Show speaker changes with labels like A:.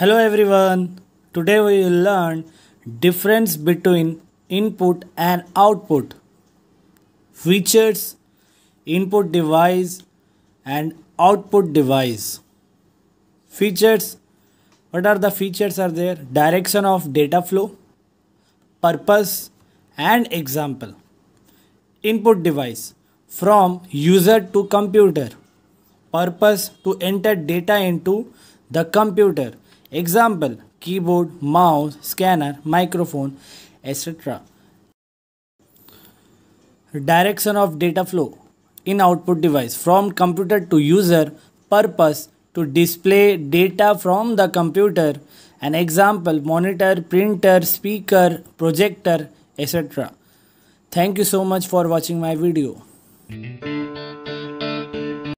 A: Hello everyone. Today we will learn difference between input and output. Features, input device and output device. Features what are the features are there? Direction of data flow, purpose and example. Input device from user to computer. Purpose to enter data into the computer example keyboard mouse scanner microphone etcetera direction of data flow in output device from computer to user purpose to display data from the computer an example monitor printer speaker projector etc thank you so much for watching my video